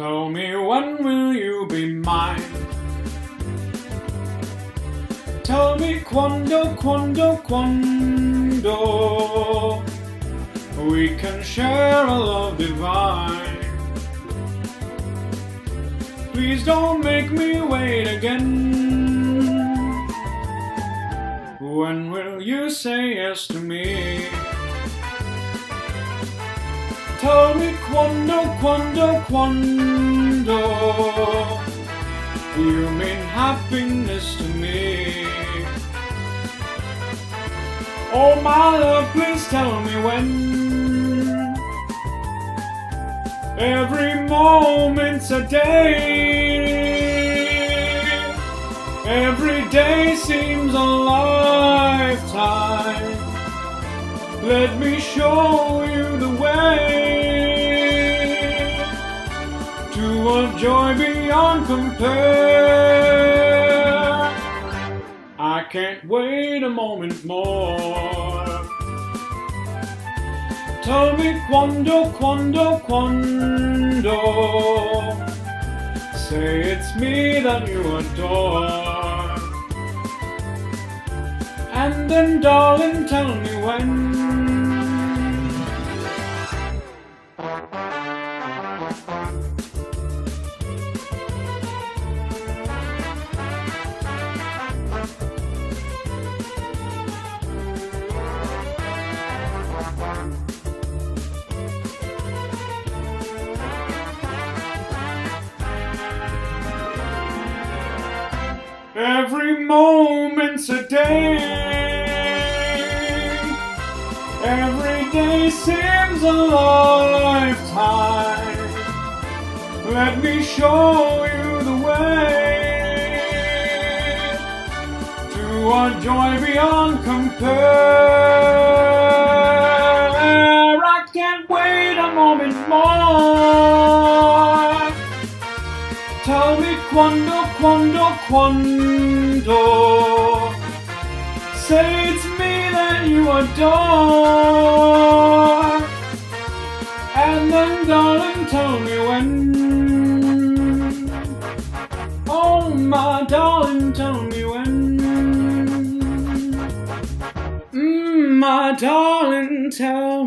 Tell me when will you be mine? Tell me quando, quando, quando we can share a love divine. Please don't make me wait again. When will you say yes to me? Tell me quando, quando, quando You mean happiness to me. Oh my love, please tell me when. Every moment's a day. Every day seems a lifetime Let me show you the way to a joy beyond compare. I can't wait a moment more. Tell me quando, quando, quando. Say it's me that you adore. And then, darling, tell me when. Every moment's a day. Every day seems a lifetime. Let me show you the way to a joy beyond compare. Me quando, quando, quando. Say it's me that you adore. And then, darling, tell me when. Oh, my darling, tell me when. Mm, my darling, tell